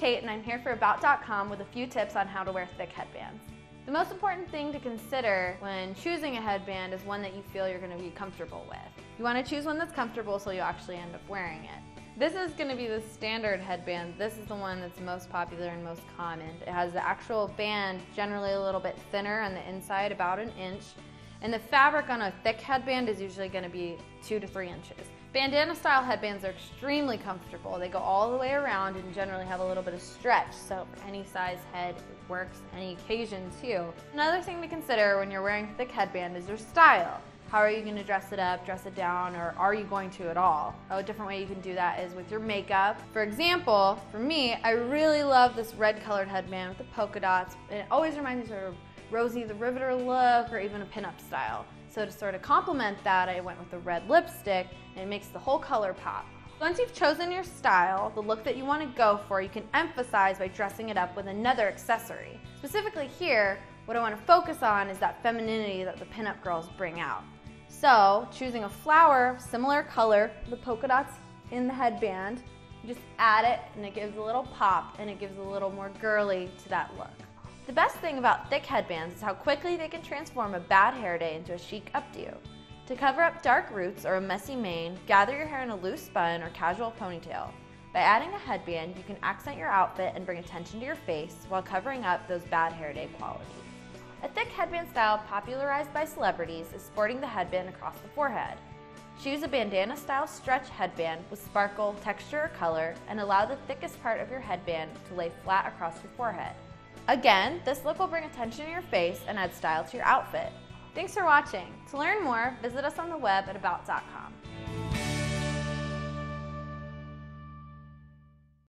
Kate and I'm here for About.com with a few tips on how to wear thick headbands. The most important thing to consider when choosing a headband is one that you feel you're going to be comfortable with. You want to choose one that's comfortable so you actually end up wearing it. This is going to be the standard headband. This is the one that's most popular and most common. It has the actual band generally a little bit thinner on the inside, about an inch, and the fabric on a thick headband is usually going to be two to three inches. Bandana style headbands are extremely comfortable. They go all the way around and generally have a little bit of stretch, so for any size head it works, any occasion too. Another thing to consider when you're wearing a thick headband is your style. How are you going to dress it up, dress it down, or are you going to at all? Oh, a different way you can do that is with your makeup. For example, for me, I really love this red colored headband with the polka dots. It always reminds me of Rosie the Riveter look or even a pinup style. So to sort of complement that, I went with the red lipstick and it makes the whole color pop. Once you've chosen your style, the look that you want to go for, you can emphasize by dressing it up with another accessory. Specifically here, what I want to focus on is that femininity that the pinup girls bring out. So, choosing a flower, similar color, the polka dots in the headband, you just add it and it gives a little pop and it gives a little more girly to that look. The best thing about thick headbands is how quickly they can transform a bad hair day into a chic updo. To cover up dark roots or a messy mane, gather your hair in a loose bun or casual ponytail. By adding a headband, you can accent your outfit and bring attention to your face while covering up those bad hair day qualities. A thick headband style popularized by celebrities is sporting the headband across the forehead. Choose a bandana style stretch headband with sparkle, texture, or color, and allow the thickest part of your headband to lay flat across your forehead. Again, this look will bring attention to your face and add style to your outfit. Thanks for watching. To learn more, visit us on the web at About.com.